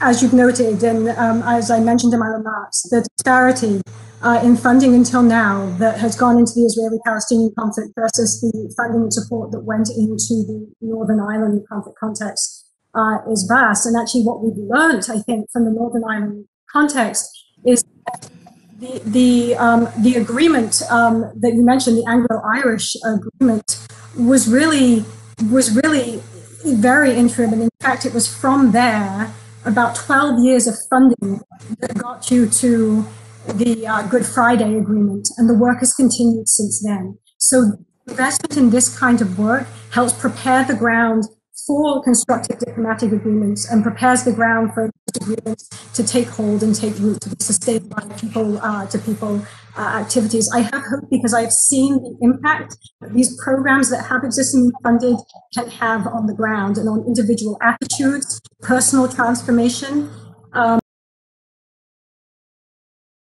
as you've noted, and um, as I mentioned in my remarks, the disparity uh, in funding until now that has gone into the Israeli-Palestinian conflict versus the funding and support that went into the Northern Ireland conflict context uh, is vast. And actually, what we've learned, I think, from the Northern Ireland context is the the um, the agreement um, that you mentioned, the Anglo-Irish agreement, was really was really very interim, and in fact, it was from there about 12 years of funding that got you to the uh, Good Friday Agreement, and the work has continued since then. So investment in this kind of work helps prepare the ground for constructive diplomatic agreements and prepares the ground for to take hold and take root to be sustained by people uh, to people uh, activities. I have hope because I've seen the impact that these programs that have existing funded can have on the ground and on individual attitudes, personal transformation. Um,